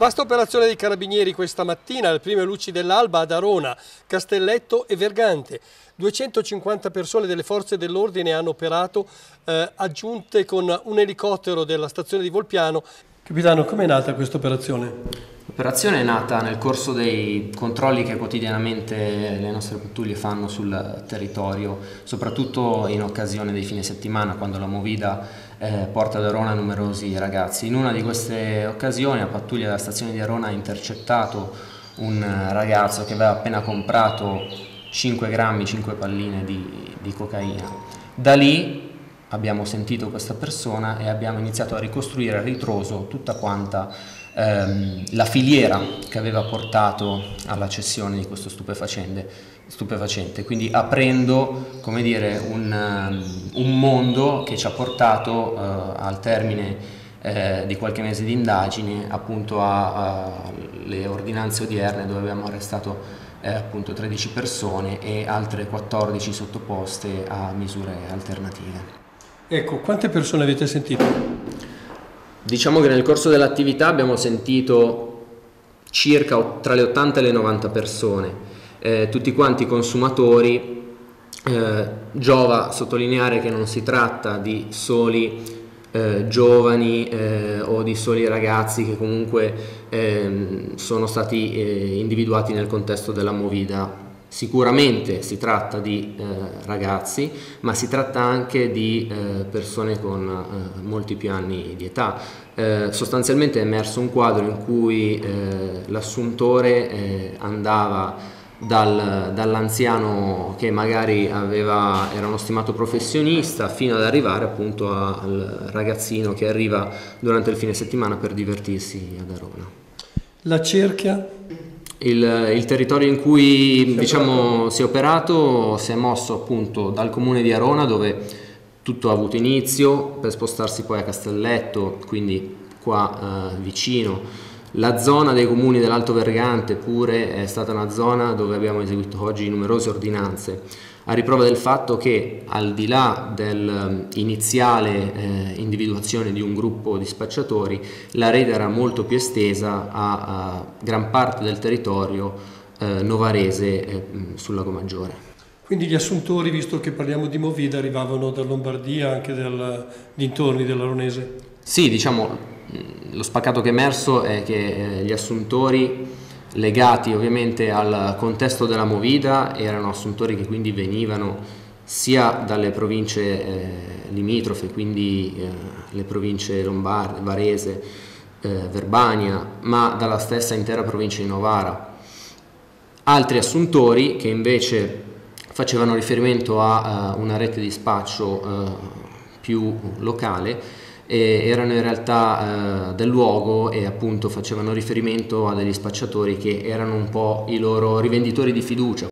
Vasta operazione dei carabinieri questa mattina, alle prime luci dell'alba ad Arona, Castelletto e Vergante. 250 persone delle forze dell'ordine hanno operato, eh, aggiunte con un elicottero della stazione di Volpiano. Capitano, com'è nata questa operazione? L'operazione è nata nel corso dei controlli che quotidianamente le nostre pattuglie fanno sul territorio, soprattutto in occasione dei fine settimana, quando la Movida eh, porta ad Arona numerosi ragazzi. In una di queste occasioni la pattuglia della stazione di Arona ha intercettato un ragazzo che aveva appena comprato 5 grammi, 5 palline di, di cocaina. Da lì abbiamo sentito questa persona e abbiamo iniziato a ricostruire a ritroso tutta quanta ehm, la filiera che aveva portato alla cessione di questo stupefacente, quindi aprendo come dire, un, um, un, mondo che ci ha portato eh, al termine eh, di qualche mese di indagine appunto alle ordinanze odierne dove abbiamo arrestato eh, appunto 13 persone e altre 14 sottoposte a misure alternative. Ecco, quante persone avete sentito? Diciamo che nel corso dell'attività abbiamo sentito circa tra le 80 e le 90 persone, eh, tutti quanti consumatori. Eh, giova sottolineare che non si tratta di soli eh, giovani eh, o di soli ragazzi che comunque eh, sono stati eh, individuati nel contesto della Movida. Sicuramente si tratta di eh, ragazzi, ma si tratta anche di eh, persone con molti più anni di età. sostanzialmente è emerso un quadro in cui l'assuntore andava dal, dall'anziano che magari aveva, era uno stimato professionista fino ad arrivare appunto al ragazzino che arriva durante il fine settimana per divertirsi ad Arona. La cerchia? Il, il territorio in cui si, diciamo, si è operato si è mosso appunto dal comune di Arona dove tutto ha avuto inizio per spostarsi poi a Castelletto, quindi qua eh, vicino la zona dei comuni dell'Alto Vergante pure è stata una zona dove abbiamo eseguito oggi numerose ordinanze, a riprova del fatto che al di là dell'iniziale eh, individuazione di un gruppo di spacciatori, la rete era molto più estesa a, a gran parte del territorio eh, novarese eh, sul Lago Maggiore. Quindi gli assuntori, visto che parliamo di Movida, arrivavano da Lombardia, anche dal, dintorni dell'Aronese? Sì, diciamo, lo spaccato che è emerso è che eh, gli assuntori legati ovviamente al contesto della Movida erano assuntori che quindi venivano sia dalle province eh, limitrofe, quindi eh, le province lombarde, varese, eh, Verbania, ma dalla stessa intera provincia di Novara. Altri assuntori che invece facevano riferimento a uh, una rete di spaccio uh, più locale erano in realtà eh, del luogo e appunto facevano riferimento a degli spacciatori che erano un po' i loro rivenditori di fiducia,